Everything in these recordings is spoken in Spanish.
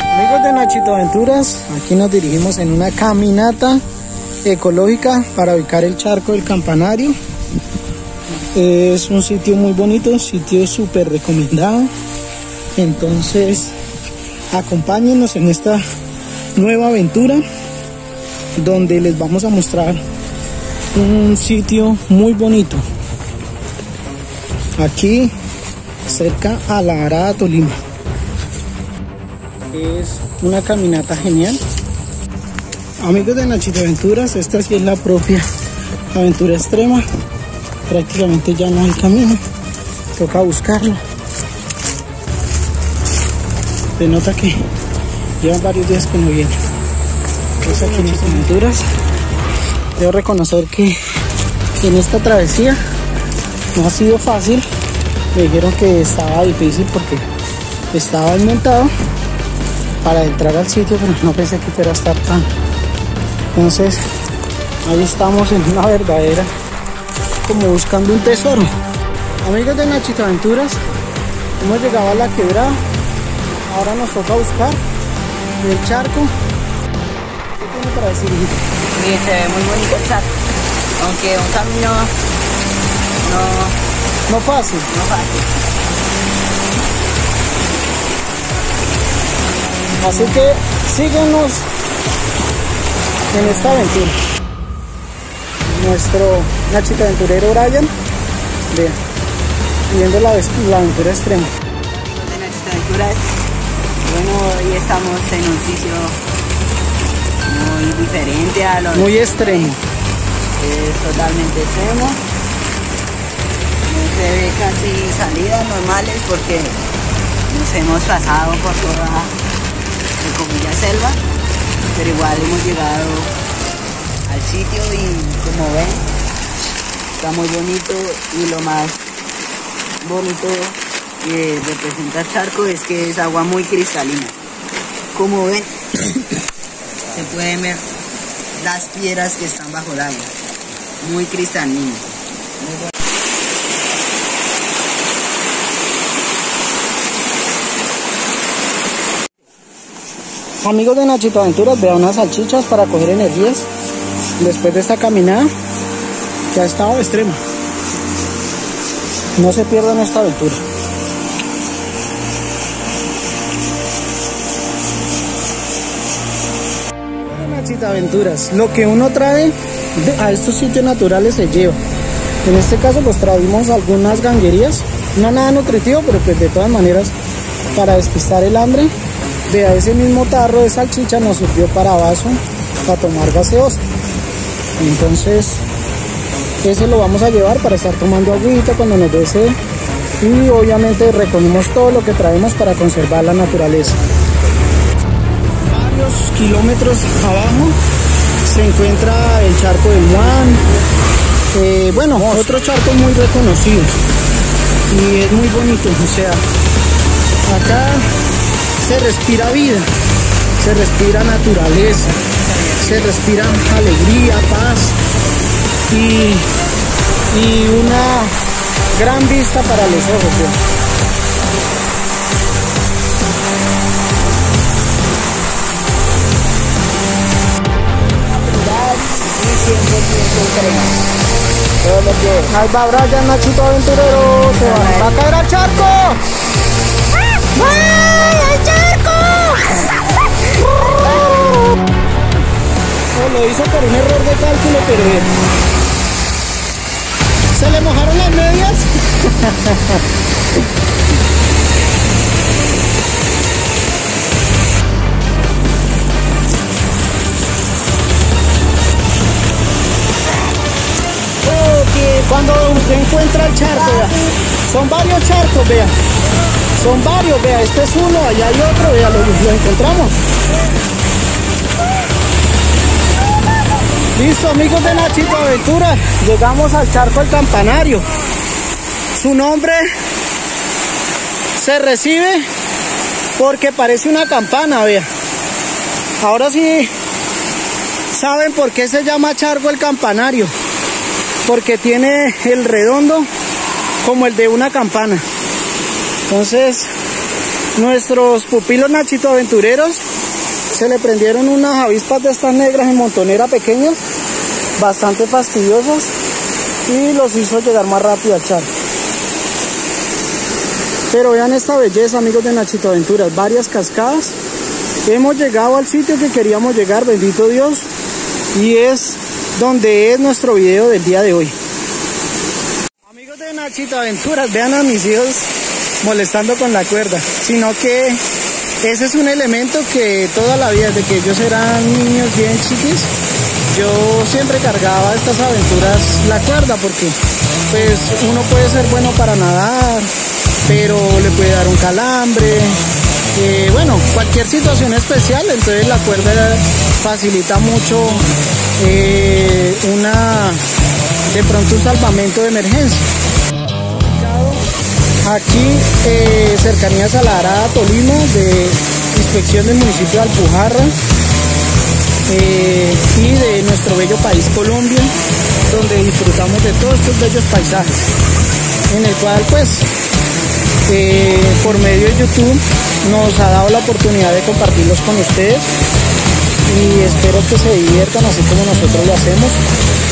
Amigos de Nachito Aventuras, aquí nos dirigimos en una caminata ecológica para ubicar el charco del campanario. Es un sitio muy bonito, un sitio súper recomendado. Entonces, acompáñenos en esta nueva aventura donde les vamos a mostrar un sitio muy bonito. Aquí, cerca a la Arada Tolima. Es una caminata genial. Amigos de Nachito Aventuras, esta sí es la propia aventura extrema. Prácticamente ya no hay camino. Toca buscarlo. Se nota que llevan varios días que no viene. Es aquí en las aventuras. Debo reconocer que en esta travesía no ha sido fácil. Me dijeron que estaba difícil porque estaba inventado para entrar al sitio, pero no pensé que fuera a estar tan. Entonces, ahí estamos en una verdadera, como buscando un tesoro. Amigos de Nachito Aventuras, hemos llegado a la quebrada. Ahora nos toca buscar el charco. ¿Qué tiene para decir? Sí, se ve muy bonito el charco. Aunque un camino no, No fácil. no fácil. Así que síguenos en esta aventura. Nuestro Nachito aventurero Brian, vean, viendo la, la aventura extrema. de aventuras. Bueno, hoy estamos en un sitio muy diferente a lo Muy extremo. Es totalmente extremo. No se ve casi salidas normales porque nos hemos pasado por toda, entre comillas, selva. Pero igual hemos llegado al sitio y como ven, está muy bonito y lo más bonito que representa charco es que es agua muy cristalina. Como ven, se pueden ver las piedras que están bajo el agua. Muy cristalino. Muy Amigos de Nachito Aventuras, vean unas salchichas para coger energías después de esta caminada que ha estado extrema. No se pierdan esta aventura. Nachito Aventuras, lo que uno trae a estos sitios naturales se lleva. En este caso pues traímos algunas ganguerías, no nada nutritivo, pero pues de todas maneras para despistar el hambre. Vea, ese mismo tarro de salchicha nos sirvió para vaso, para tomar gaseosa. Entonces, ese lo vamos a llevar para estar tomando agüita cuando nos dé sed. Y obviamente recogimos todo lo que traemos para conservar la naturaleza. Varios kilómetros abajo se encuentra el charco del Juan. Eh, bueno, otro charco muy reconocido. Y es muy bonito, o sea, acá se respira vida, se respira naturaleza, se respira alegría, paz y, y una gran vista para los ojos. ¿sí? Todo lo que Ahí va Brian, Nachito Aventurero, se va, va a caer al charco. No, lo hizo por un error de cálculo, pero. ¿Se le mojaron las medias? Cuando usted encuentra el charco, vea, son varios charcos, vea. Son varios, vea, este es uno, allá hay otro, vea, lo encontramos. Listo, amigos de Nachito Aventura, llegamos al charco del campanario. Su nombre se recibe porque parece una campana, vea. Ahora sí saben por qué se llama charco el campanario. Porque tiene el redondo como el de una campana. Entonces, Nuestros pupilos Nachito aventureros se le prendieron unas avispas de estas negras en montonera pequeñas, bastante fastidiosas, y los hizo llegar más rápido al charco. Pero vean esta belleza, amigos de Nachito Aventuras, varias cascadas. Hemos llegado al sitio que queríamos llegar, bendito Dios, y es donde es nuestro video del día de hoy. Amigos de Nachito Aventuras, vean a mis hijos molestando con la cuerda, sino que ese es un elemento que toda la vida, desde que ellos eran niños bien chiquis, yo siempre cargaba estas aventuras la cuerda porque pues uno puede ser bueno para nadar, pero le puede dar un calambre, eh, bueno, cualquier situación especial, entonces la cuerda facilita mucho eh, una de pronto un salvamento de emergencia. Aquí, eh, cercanías a la Arada Tolima, de inspección del municipio de Alpujarra eh, y de nuestro bello país Colombia, donde disfrutamos de todos estos bellos paisajes, en el cual pues eh, por medio de YouTube nos ha dado la oportunidad de compartirlos con ustedes y espero que se diviertan así como nosotros lo hacemos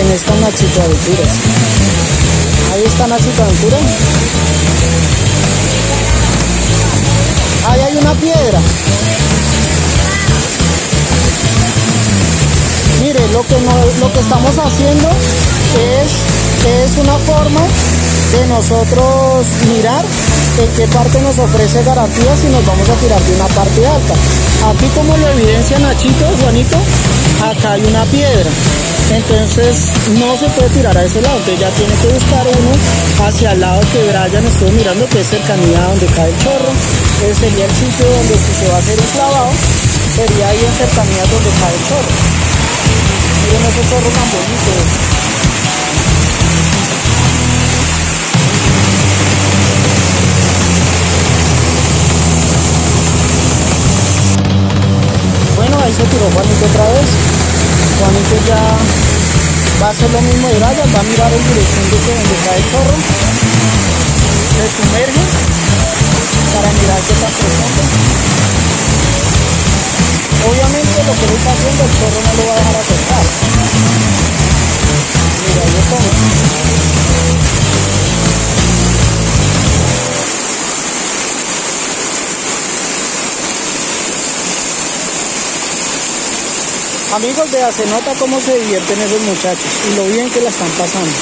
en esta Nachito Aventuras. Ahí está Nachito Aventura. Ahí hay una piedra. Mire, lo que, lo que estamos haciendo es, es una forma de nosotros mirar en qué parte nos ofrece garantías si nos vamos a tirar de una parte alta. Aquí como lo evidencia Nachito, Juanito, acá hay una piedra. Entonces no se puede tirar a ese lado, entonces ya tiene que buscar uno hacia el lado que Brian estuvo mirando, que es cercanía donde cae el chorro. Ese sería el sitio donde si se va a hacer un clavado, sería ahí en cercanía donde cae el chorro. Miren ese chorro tan bonito. Ahí se tiró Juanito otra vez. Juanito ya va a hacer lo mismo de Brian, va a mirar en dirección de donde cae el chorro. Se sumerge para mirar qué está profundo. Obviamente lo que él está haciendo el chorro no lo va a dejar acercar. Mira, está. Amigos de se nota cómo se divierten esos muchachos y lo bien que la están pasando.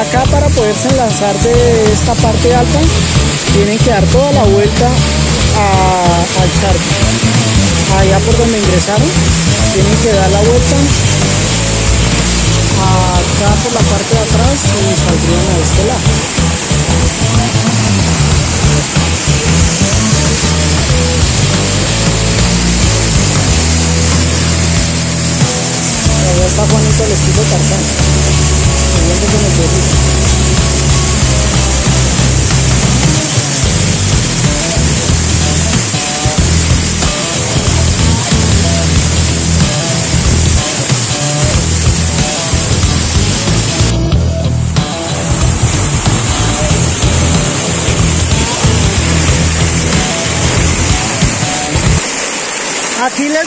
Acá para poderse lanzar de esta parte alta tienen que dar toda la vuelta al charco. Allá por donde ingresaron, tienen que dar la vuelta acá por la parte de atrás y saldrían a este lado. Allá está Juanito el estilo Tarzán, subiendo con el perrito.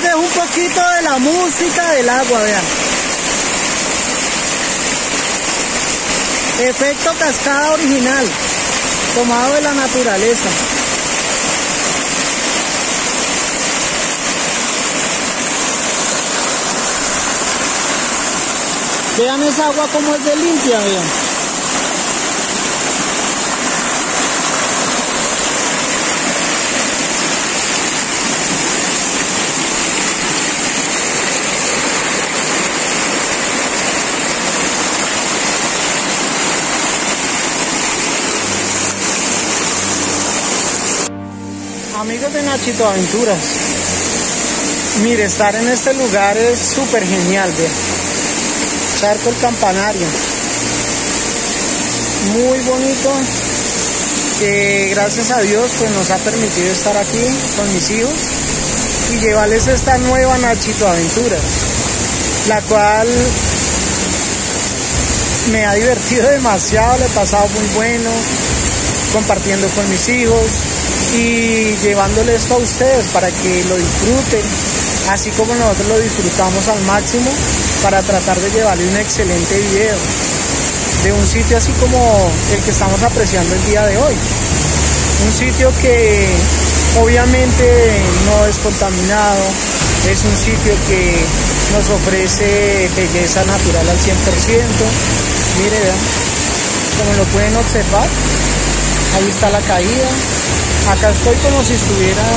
Dejo un poquito de la música del agua, vean. Efecto cascada original, tomado de la naturaleza. Vean esa agua como es de limpia, vean. Aventuras. Mire, estar en este lugar es súper genial, ve. Charco el campanario. Muy bonito. Que gracias a Dios pues nos ha permitido estar aquí con mis hijos y llevarles esta nueva Nachito Aventuras, la cual me ha divertido demasiado, le he pasado muy bueno, compartiendo con mis hijos y llevándole esto a ustedes para que lo disfruten, así como nosotros lo disfrutamos al máximo para tratar de llevarle un excelente video de un sitio así como el que estamos apreciando el día de hoy. Un sitio que obviamente no es contaminado, es un sitio que nos ofrece belleza natural al 100%. Mire, vean, como lo pueden observar, ahí está la caída. Acá estoy como si estuviera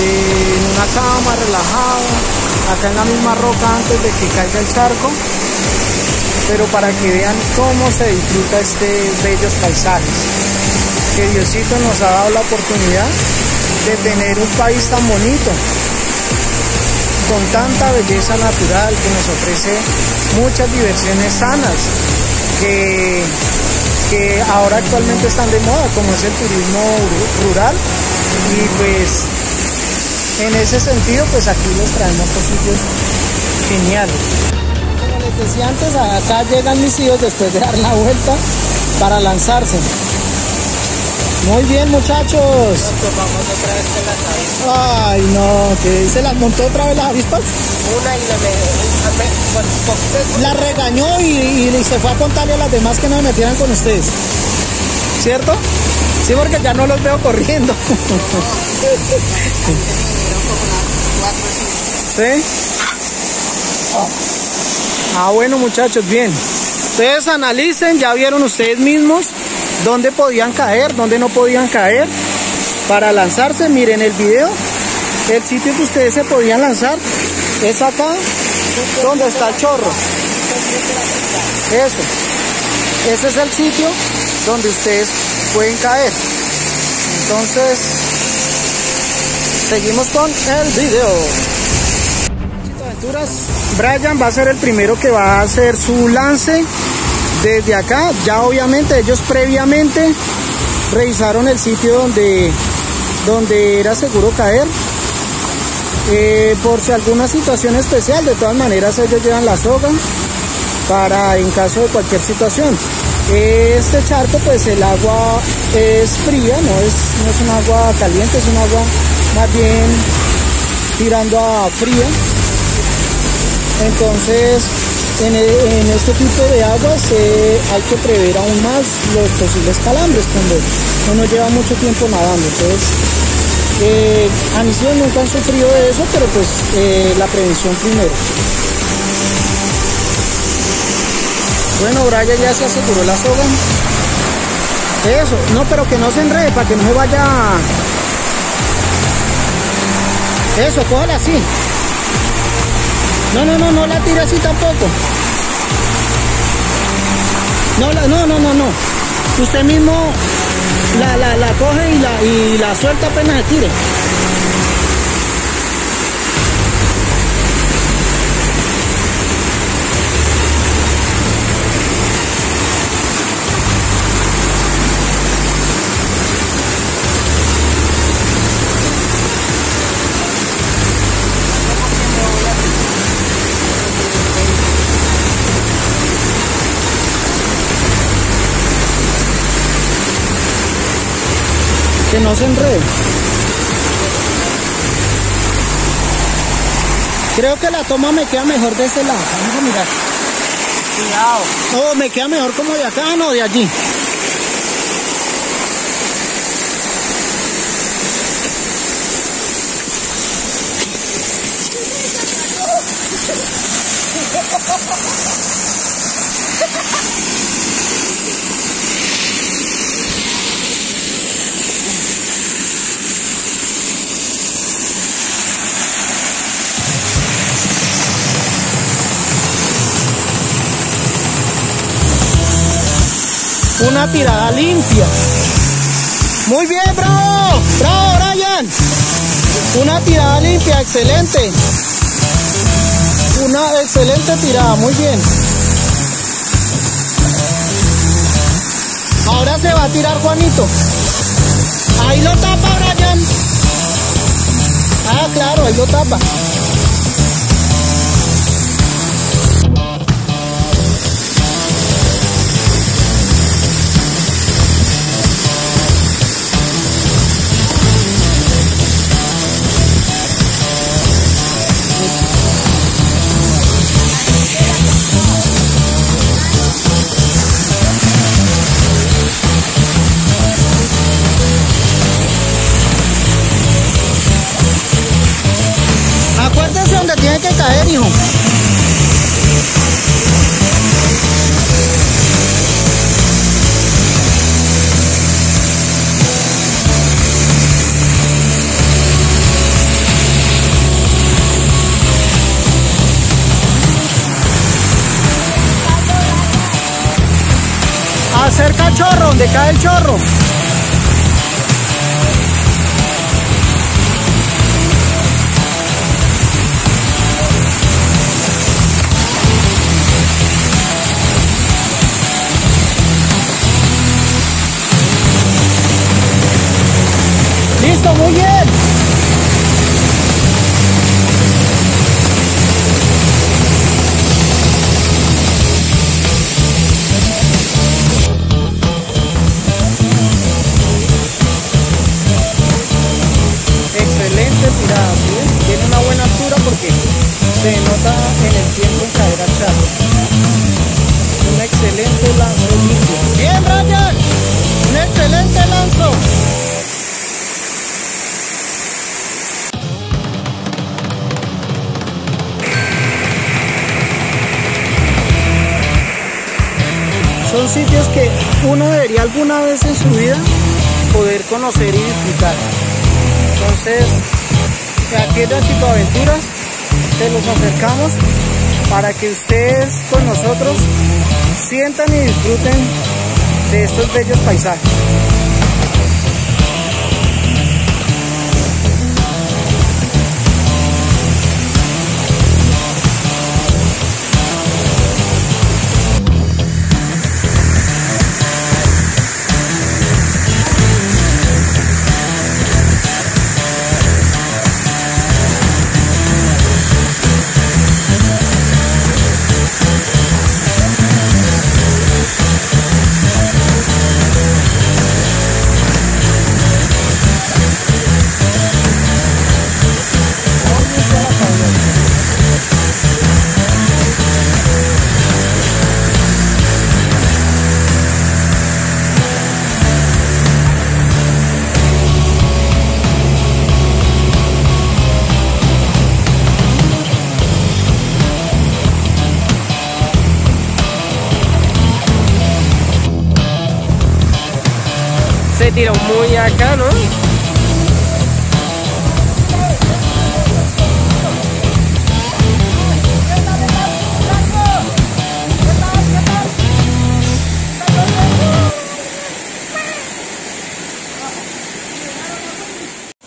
en una cama relajado, acá en la misma roca antes de que caiga el charco, pero para que vean cómo se disfruta este bellos paisajes. Que Diosito nos ha dado la oportunidad de tener un país tan bonito, con tanta belleza natural que nos ofrece muchas diversiones sanas que, que ahora actualmente están de moda, como es el turismo rural. Y pues en ese sentido, pues aquí les traemos sitios geniales. Como les decía antes, acá llegan mis hijos después de dar la vuelta para lanzarse. Muy bien, muchachos. Vamos otra vez con las avispas. Ay, no, que se las montó otra vez las avispas. Una y la me, La regañó y, y se fue a contarle a las demás que no me metieran con ustedes. ¿Cierto? Sí, porque ya no los veo corriendo. ¿Sí? Ah, bueno muchachos, bien. Ustedes analicen, ya vieron ustedes mismos dónde podían caer, dónde no podían caer para lanzarse. Miren el video, el sitio que ustedes se podían lanzar es acá donde está el chorro. Eso. Ese es el sitio donde ustedes pueden caer. Entonces, seguimos con el video. Brian va a ser el primero que va a hacer su lance desde acá. Ya obviamente ellos previamente revisaron el sitio donde, donde era seguro caer. Eh, por si alguna situación especial, de todas maneras ellos llevan la soga para en caso de cualquier situación. Este charco pues el agua es fría, no es, no es un agua caliente, es un agua más bien tirando a fría. Entonces en, este tipo de aguas hay que prever aún más los posibles calambres cuando uno lleva mucho tiempo nadando. Entonces eh, a mis hijos nunca han sufrido de eso, pero pues eh, la prevención primero. Bueno, Brian ya se aseguró la soga. Eso, no, pero que no se enrede para que no se vaya. Eso, cójala así. No, no, no, no la tire así tampoco. No, la, no, no, no, no. Usted mismo la, la, la coge y la, y la suelta apenas se tire. No se enrede. Creo que la toma me queda mejor de este lado. Vamos a mirar. Cuidado. Oh, me queda mejor como de acá, no, de allí. Una tirada limpia. Muy bien, bravo. Bravo, Brian. Una tirada limpia, excelente. Una excelente tirada, muy bien. Ahora se va a tirar Juanito. Ahí lo tapa, Brian. Ah, claro, ahí lo tapa. Chorro, donde cae el chorro. Listo, muy bien. Son sitios que uno debería alguna vez en su vida poder conocer y disfrutar. Entonces, aquí en Chico Aventuras te los acercamos para que ustedes con nosotros sientan y disfruten de estos bellos paisajes. Se tiró muy acá, ¿no?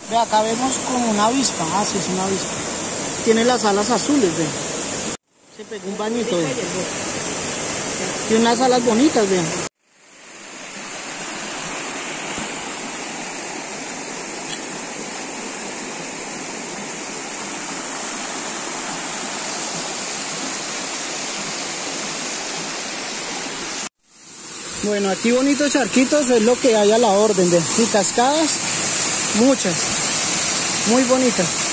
Ve, acá vemos como una avispa. Ah, sí, es una avispa. Tiene las alas azules, ve. Se pegó un bañito, ve. Tiene unas alas bonitas, vean. Bueno, aquí bonitos charquitos es lo que hay a la orden de y cascadas, muchas, muy bonitas.